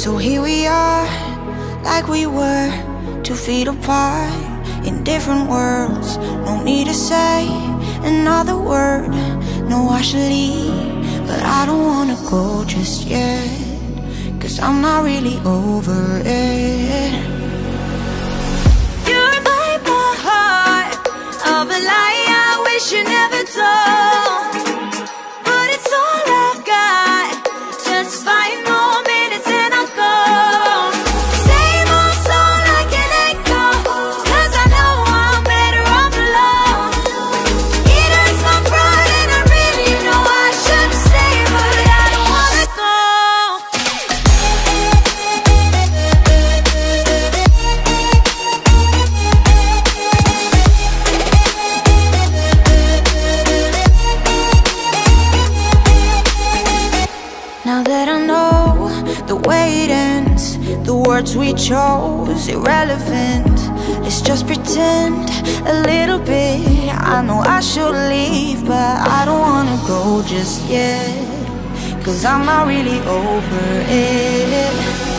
So here we are, like we were, two feet apart in different worlds. No need to say another word. No, I should leave, but I don't wanna go just yet. Cause I'm not really over it. Ends, the words we chose irrelevant. Let's just pretend a little bit. I know I should leave, but I don't wanna go just yet. Cause I'm not really over it.